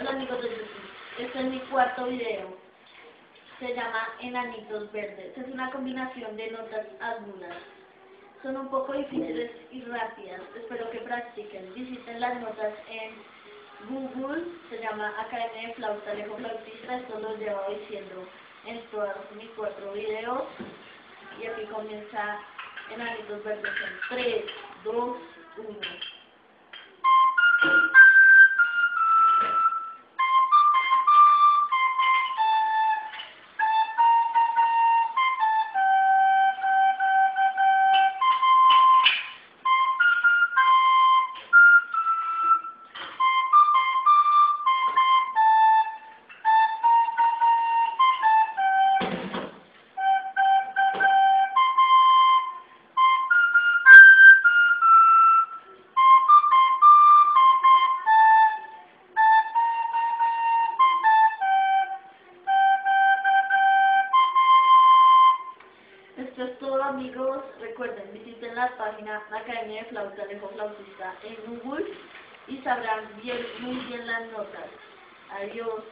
Hola amigos de YouTube, este es mi cuarto video. Se llama Enanitos Verdes. Es una combinación de notas agudas. Son un poco difíciles y rápidas. Espero que practiquen. Visiten las notas en Google. Se llama Academia de Flauta Alejo Flautista. Esto lo llevo diciendo en todos mis cuatro videos. Y aquí comienza Enanitos Verdes en 3, 2, 1. Esto es todo amigos, recuerden visiten la página Academia de Flauta Alejo Flautista en Google y sabrán bien, muy bien las notas. Adiós.